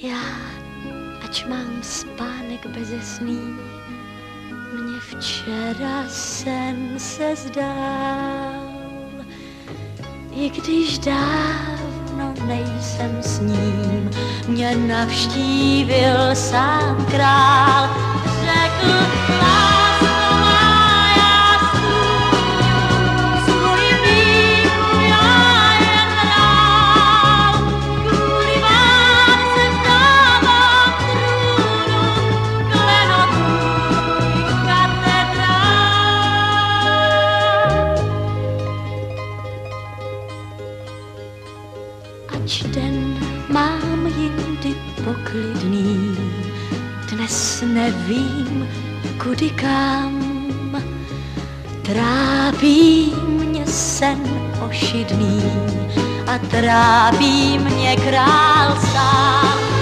Já, ač mám spánek bezesný, mě včera sen se zdál, i když dávno nejsem s ním, mě navštívil sám král. Ač den mám jindy poklidný, dnes nevím, kudy kam. Trápí mě sen ošidný a trápí mě král sám.